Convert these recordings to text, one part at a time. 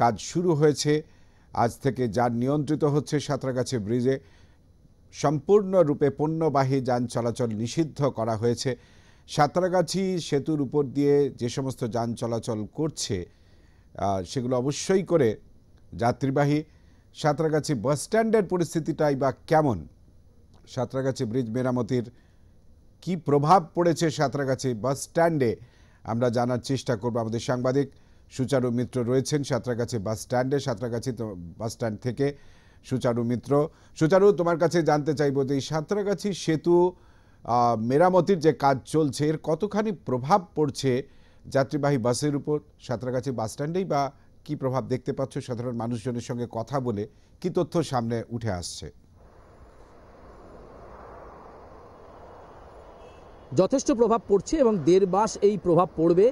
কাজ শুরু হয়েছে। আজ থেকে যান নিয়ন্ত্রিত হচ্ছে সাঁতরাগাছি ব্রিজে, সম্পূর্ণরূপে পণ্যবাহী যান চলাচল নিষিদ্ধ করা হয়েছে। সাঁতরাগাছি সেতুর উপর দিয়ে যে সমস্ত যান চলাচল করছে সেগুলো অবশ্যই করে যাত্রীবাহী সাঁতরাগাছি বাস স্ট্যান্ডের পরিস্থিতিটাই বা কেমন? সাঁতরাগাছি ব্রিজ মেরামতির কি প্রভাব পড়েছে সাঁতরাগাছি বাস স্ট্যান্ডে? আমরা জানার চেষ্টা করব আমাদের সাংবাদিক সুচারু মিত্র রয়েছেন সাঁতরাগাছি বাস স্ট্যান্ডে, সাঁতরাগাছি বাস স্ট্যান্ড থেকে সুচারু মিত্র। সুচারু, তোমার কাছে জানতে চাইব যে এই সাঁতরাগাছি সেতু মেরামতির যে কাজ চলছে, এর কতখানি প্রভাব পড়ছে যাত্রীবাহী বাসের উপর? সাঁতরাগাছি বাস স্ট্যান্ডেই বা কি প্রভাব দেখতে পাচ্ছ? সাধারণ মানুষজনের সঙ্গে কথা বলে কি তথ্য সামনে উঠে আসছে? যথেষ্ট প্রভাব পড়ছে এবং দেড় মাস এই প্রভাব পড়বে।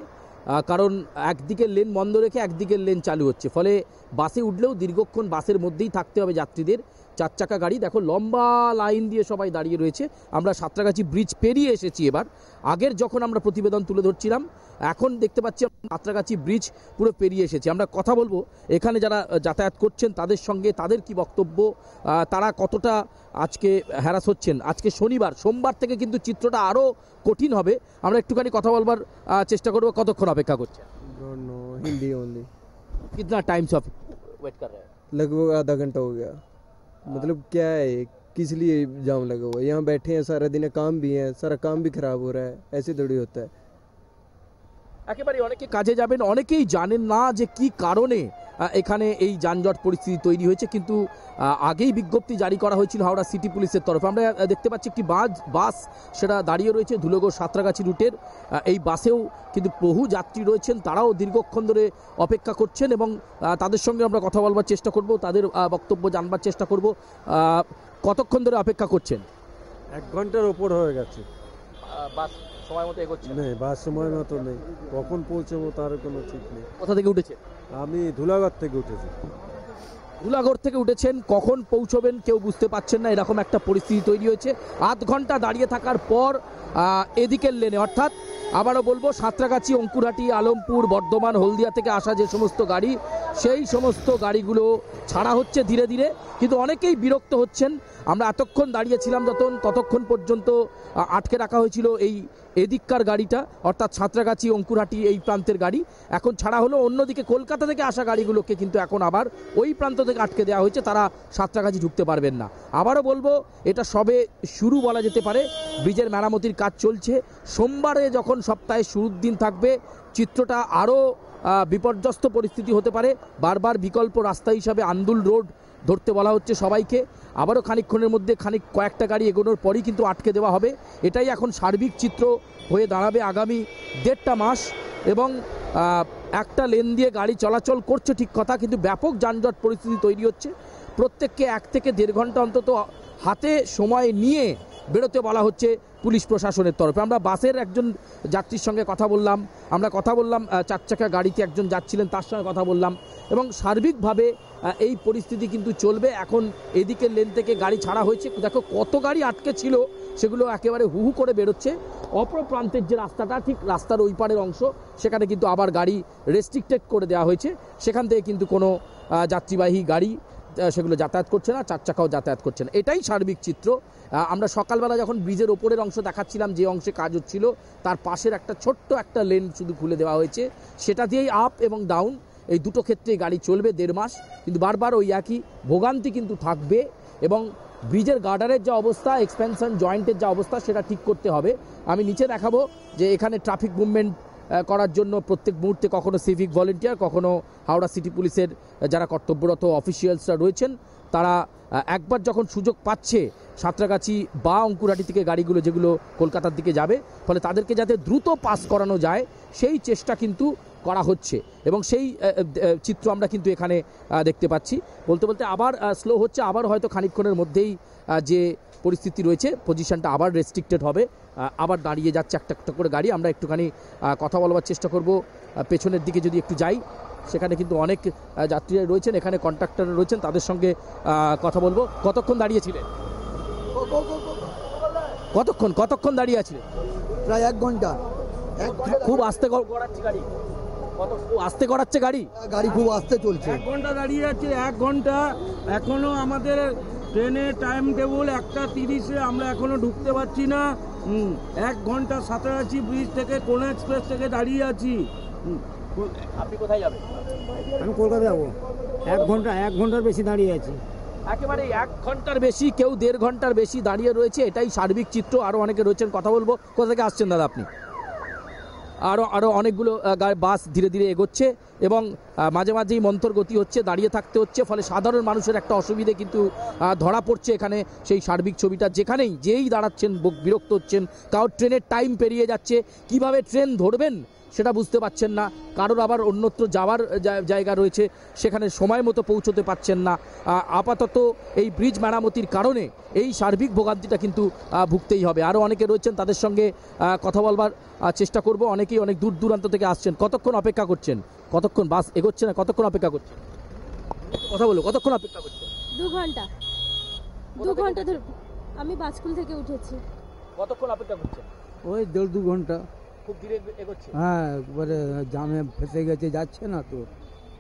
কারণ একদিকের লেন বন্ধ রেখে একদিকের লেন চালু হচ্ছে। ফলে বাসে উঠলেও দীর্ঘক্ষণ বাসের মধ্যেই থাকতে হবে যাত্রীদের। চার চাকা গাড়ি, দেখো, লম্বা লাইন দিয়ে সবাই দাঁড়িয়ে রয়েছে। আমরা সাঁতরাগাছি ব্রিজ পেরিয়ে এসেছি এবার। আগের যখন আমরা প্রতিবেদন তুলে ধরছিলাম এখন দেখতে পাচ্ছি আমরা সাঁতরাগাছি ব্রিজ পুরো পেরিয়ে এসেছি আমরা কথা বলবো এখানে যারা আহ, যাতায়াত করছেন তাদের সঙ্গে তাদের কি বক্তব্য আহ, তারা কতটা আজকে হ্যারাস হচ্ছেন আজকে শনিবার সোমবার থেকে কিন্তু চিত্রটা আরও কঠিন হবে আমরা একটুখানি কথা বলবার আহ, চেষ্টা করবো কতক্ষণ অপেক্ষা করছে डोंट नो हिंदी ओनली कितना टाइम से वेट कर रहे हैं लगभग आधा घंटा हो गया मतलब क्या है किस लिए जाम लगा हुआ है यहाँ बैठे हैं सारा दिन काम भी है सारा काम भी खराब हो रहा है ऐसे थोड़ी होता है একেবারে অনেকে কাজে যাবেন অনেকেই জানেন না যে কি কারণে এখানে এই যানজট পরিস্থিতি তৈরি হয়েছে কিন্তু আগেই বিজ্ঞপ্তি জারি করা হয়েছিল হাওড়া সিটি পুলিশের তরফে। আমরা দেখতে পাচ্ছি একটি বাস বাস সেটা দাঁড়িয়ে রয়েছে ধুলোগড় সাঁতরাগাছি রুটের। এই বাসেও কিন্তু বহু যাত্রী রয়েছেন তারাও দীর্ঘক্ষণ ধরে অপেক্ষা করছেন এবং তাদের সঙ্গে আমরা কথা বলবার চেষ্টা করব তাদের বক্তব্য জানবার চেষ্টা করব। কতক্ষণ ধরে অপেক্ষা করছেন? এক ঘণ্টার ওপর হয়ে গেছে। বাস সময় মতো এগোচ্ছে নেই বাস সময় মতো নেই। কখন পৌঁছবো তার কোনো ঠিক নেই। কোথা থেকে উঠেছে আমি ধুলাগড় থেকে উঠেছি। ধুলাগড় থেকে উঠেছেন কখন পৌঁছবেন কেউ বুঝতে পারছেন না এরকম একটা পরিস্থিতি তৈরি হয়েছে। আধ ঘণ্টা দাঁড়িয়ে থাকার পর এদিকের লেনে, অর্থাৎ আবারও বলব সাঁতরাগাছি, অঙ্কুরহাটি, আলমপুর, বর্ধমান, হলদিয়া থেকে আসা যে সমস্ত গাড়ি, সেই সমস্ত গাড়িগুলো ছাড়া হচ্ছে ধীরে ধীরে, কিন্তু অনেকেই বিরক্ত হচ্ছেন। আমরা এতক্ষণ দাঁড়িয়েছিলাম যতক্ষণ, ততক্ষণ পর্যন্ত আটকে রাখা হয়েছিল এই এদিককার গাড়িটা, অর্থাৎ সাঁতরাগাছি, অঙ্কুরহাটি এই প্রান্তের গাড়ি। এখন ছাড়া হলো অন্যদিকে কলকাতা থেকে আসা গাড়িগুলোকে, কিন্তু এখন আবার ওই প্রান্ত থেকে আটকে দেওয়া হয়েছে, তারা সাঁতরাগাছি ঢুকতে পারবেন না। আবারও বলব, এটা সবে শুরু বলা যেতে পারে, ব্রিজের মেরামতির কাজ চলছে। সোমবারে যখন সপ্তাহে শুরুর দিন থাকবে, চিত্রটা আরও বিপর্যস্ত পরিস্থিতি হতে পারে। বারবার বিকল্প রাস্তা হিসাবে আন্দুল রোড ধরতে বলা হচ্ছে সবাইকে। আবারও খানিকক্ষণের মধ্যে খানিক কয়েকটা গাড়ি এগোনোর পরই কিন্তু আটকে দেওয়া হবে। এটাই এখন সার্বিক চিত্র হয়ে দাঁড়াবে আগামী দেড়টা মাস এবং একটা লেন দিয়ে গাড়ি চলাচল করছে ঠিক কথা, কিন্তু ব্যাপক যানজট পরিস্থিতি তৈরি হচ্ছে। প্রত্যেককে এক থেকে দেড় ঘণ্টা অন্তত হাতে সময় নিয়ে বেরোতে বলা হচ্ছে পুলিশ প্রশাসনের তরফে। আমরা বাসের একজন যাত্রীর সঙ্গে কথা বললাম, আমরা কথা বললাম চার চাকা গাড়িতে একজন যাচ্ছিলেন, তার সঙ্গে কথা বললাম এবং সার্বিকভাবে এই পরিস্থিতি কিন্তু চলবে। এখন এদিকের লেন থেকে গাড়ি ছাড়া হয়েছে। দেখো কত গাড়ি আটকে ছিল, সেগুলো একেবারে হু হু করে বেরোচ্ছে। অপর প্রান্তের যে রাস্তাটা, ঠিক রাস্তার ওই পারের অংশ, সেখানে কিন্তু আবার গাড়ি রেস্ট্রিক্টেড করে দেওয়া হয়েছে। সেখান থেকে কিন্তু কোনো যাত্রীবাহী গাড়ি সেগুলো যাতায়াত করছে না, চার চাকাও যাতায়াত করছে না। এটাই সার্বিক চিত্র। আমরা সকালবেলা যখন ব্রিজের ওপরের অংশ দেখাচ্ছিলাম, যে অংশে কাজ হচ্ছিল, তার পাশের একটা ছোট্ট একটা লেন শুধু খুলে দেওয়া হয়েছে। সেটা দিয়েই আপ এবং ডাউন। এই দুটো ক্ষেত্রে গাড়ি চলবে দেড় মাস। কিন্তু বারবার ওই একই, ভোগান্তি কিন্তু থাকবে এবং ব্রিজের গার্ডারের যা অবস্থা এক্সপেনশন জয়েন্টের যা অবস্থা, সেটা ঠিক করতে হবে। আমি নিচে দেখাবো যে এখানে ট্রাফিক মুভমেন্ট করার জন্য প্রত্যেক মুহূর্তে কখনো সিভিক ভলেন্টিয়ার কখনো হাওড়া সিটি পুলিশের যারা কর্তব্যরত অফিসিয়ালসরা রয়েছেন, তারা একবার যখন সুযোগ পাচ্ছে, সাঁতরাগাছি বা অঙ্কুরাটি থেকে গাড়িগুলো যেগুলো কলকাতার দিকে যাবে, ফলে তাদেরকে যাতে দ্রুত পাস করানো যায়, সেই চেষ্টা কিন্তু করা হচ্ছে। এবং সেই চিত্র আমরা কিন্তু এখানে দেখতে পাচ্ছি। বলতে বলতে আবার স্লো হচ্ছে, আবার হয়তো খানিকক্ষণের মধ্যেই যে পরিস্থিতি রয়েছে পজিশনটা আবার রেস্ট্রিক্টেড হবে। আবার দাঁড়িয়ে যাচ্ছে একটা একটা করে গাড়ি। আমরা একটুখানি কথা বলবার চেষ্টা করব। পেছনের দিকে যদি একটু যাই সেখানে কিন্তু অনেক যাত্রীরা রয়েছেন এখানে কন্ট্রাক্টর রয়েছেন তাদের সঙ্গে কথা বলব। কতক্ষণ দাঁড়িয়েছিলেন কতক্ষণ কতক্ষণ দাঁড়িয়ে আছিলেন? প্রায় এক ঘণ্টা। খুব আস্তে গড়াচ্ছে গাড়ি। কত আস্তে করাচ্ছে গাড়ি? গাড়ি খুব আস্তে চলছে। এক ঘণ্টা দাঁড়িয়ে আছে এক ঘণ্টা। এখনও আমাদের ট্রেনের টাইম টেবিল একটা তিরিশে আমরা এখনও ঢুকতে পারছি না। এক ঘণ্টা সাঁতরাগাছি ব্রিজ থেকে কোন এক্সপ্রেস থেকে দাঁড়িয়ে আছি। আপনি কোথায় যাবেন? আমি কলকাতা যাব। এক ঘণ্টা এক ঘণ্টার বেশি দাঁড়িয়ে আছি। একেবারে এক ঘণ্টার বেশি কেউ দেড় ঘণ্টার বেশি দাঁড়িয়ে রয়েছে এটাই সার্বিক চিত্র। আরও অনেকে রয়েছেন কথা বলব। কোথা থেকে আসছেন দাদা আপনি? আরও আরও অনেকগুলো বাস ধীরে ধীরে এগোচ্ছে। এবং মাঝে মাঝেই মন্থর গতি হচ্ছে, দাঁড়িয়ে থাকতে হচ্ছে, ফলে সাধারণ মানুষের একটা অসুবিধে কিন্তু ধরা পড়ছে এখানে সেই সার্বিক ছবিটা। যেখানেই যেই দাঁড়াচ্ছেন বিরক্ত হচ্ছেন, কারোর ট্রেনের টাইম পেরিয়ে যাচ্ছে, কীভাবে ট্রেন ধরবেন সেটা বুঝতে পারছেন না, কারোর আবার অন্যত্র যাওয়ার জায়গা রয়েছে, সেখানে সময় মতো পৌঁছতে পারছেন না। আপাতত এই ব্রিজ মেরামতির কারণে এই সার্বিক ভোগান্তিটা কিন্তু ভুগতেই হবে। আরও অনেকে রয়েছেন, তাদের সঙ্গে কথা বলবার চেষ্টা করব। অনেকেই অনেক দূর দূরান্ত থেকে আসছেন। কতক্ষণ অপেক্ষা করছেন? কতক্ষণ বাস এগোচ্ছে না কতক্ষণ অপেক্ষা করছে? কথা বলো কতক্ষণ অপেক্ষা করছে? দু ঘণ্টা। দু ঘণ্টা ধরে আমি বাজকুল থেকে উঠেছি। কতক্ষণ অপেক্ষা করছে? ওই দেড় দু ঘণ্টা। খুব ধীরে এগোচ্ছে? হ্যাঁ একবারে জামে ফেসে গেছে যাচ্ছে না তো।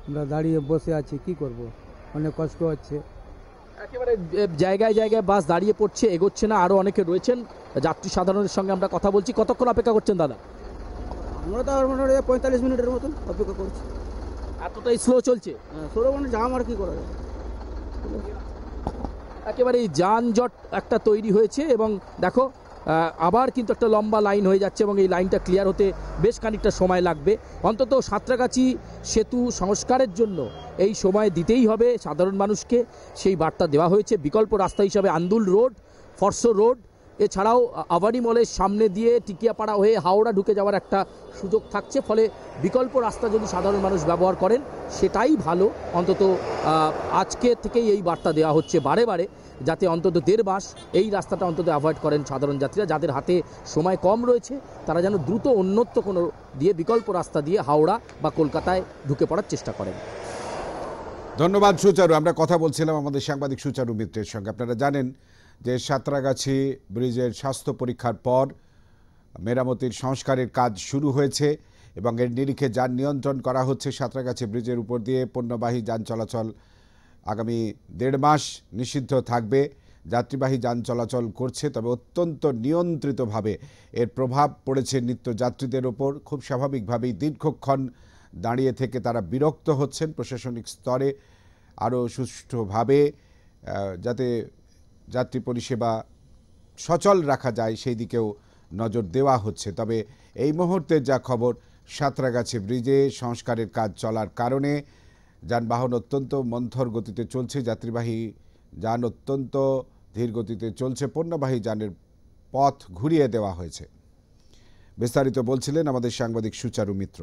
আমরা দাঁড়িয়ে বসে আছি কি করব? অনেক কষ্ট হচ্ছে। একেবারে জায়গায় জায়গায় বাস দাঁড়িয়ে পড়ছে এগোচ্ছে না আরও অনেকে রয়েছেন। যাত্রী সাধারণের সঙ্গে আমরা কথা বলছি। কতক্ষণ অপেক্ষা করছেন দাদা? আমরা তো আর মোটামুটি পঁয়তাল্লিশ মিনিটের মতন অপেক্ষা করছি। এতটাই স্লো চলছে? হ্যাঁ ষোলো ঘণ্টা জাম আর কি করা যায়। একেবারে এই যানজট একটা তৈরি হয়েছে এবং দেখো আবার কিন্তু একটা লম্বা লাইন হয়ে যাচ্ছে এবং এই লাইনটা ক্লিয়ার হতে বেশ খানিকটা সময় লাগবে। অন্তত সাঁতরাগাছি সেতু সংস্কারের জন্য এই সময় দিতেই হবে সাধারণ মানুষকে। সেই বার্তা দেওয়া হয়েছে বিকল্প রাস্তা হিসাবে আন্দুল রোড ফরসো রোড এছাড়াও আভারি মলের সামনে দিয়ে টিকিয়াপাড়া হয়ে হাওড়া ঢুকে যাওয়ার একটা সুযোগ থাকছে। ফলে বিকল্প রাস্তা যদি সাধারণ মানুষ ব্যবহার করেন, সেটাই ভালো। অন্তত আজকে থেকেই এই বার্তা দেওয়া হচ্ছে বারে বারে, যাতে অন্তত দেড় মাস এই রাস্তাটা অন্তত অ্যাভয়েড করেন সাধারণ যাত্রীরা, যাদের হাতে সময় কম রয়েছে, তারা যেন দ্রুত অন্যত্র কোনো দিয়ে বিকল্প রাস্তা দিয়ে হাওড়া বা কলকাতায় ঢুকে পড়ার চেষ্টা করেন। ধন্যবাদ সুচারু, আমরা কথা বলছিলাম আমাদের সাংবাদিক সুচারু মিত্রের সঙ্গে। আপনারা জানেন যে সাঁতরাগাছি ব্রিজের স্বাস্থ্য পরীক্ষার পর মেরামতির সংস্কারের কাজ শুরু হয়েছে এবং এর নিরিখে যান নিয়ন্ত্রণ করা হচ্ছে সাঁতরাগাছি ব্রিজের উপর দিয়ে পণ্যবাহী যান চলাচল আগামী দেড় মাস নিষিদ্ধ থাকবে। যাত্রীবাহী যান চলাচল করছে, তবে অত্যন্ত নিয়ন্ত্রিতভাবে এর প্রভাব পড়েছে নিত্যযাত্রীদের ওপর। খুব স্বাভাবিকভাবেই দীর্ঘক্ষণ দাঁড়িয়ে থেকে তারা বিরক্ত হচ্ছেন। প্রশাসনিক স্তরে আরও সুষ্ঠুভাবে যাতে যাত্রী পরিষেবা সচল রাখা যায়, সেই দিকেও নজর দেওয়া হচ্ছে। তবে এই মুহূর্তে যা খবর, সাঁতরাগাছি ব্রিজে সংস্কারের কাজ চলার কারণে যানবাহন অত্যন্ত মন্থর গতিতে চলছে, যাত্রীবাহী যান অত্যন্ত ধীর গতিতে চলছে, পণ্যবাহী যানের পথ ঘুরিয়ে দেওয়া হয়েছে। বিস্তারিত বলছিলেন আমাদের সাংবাদিক সুচারু মিত্র।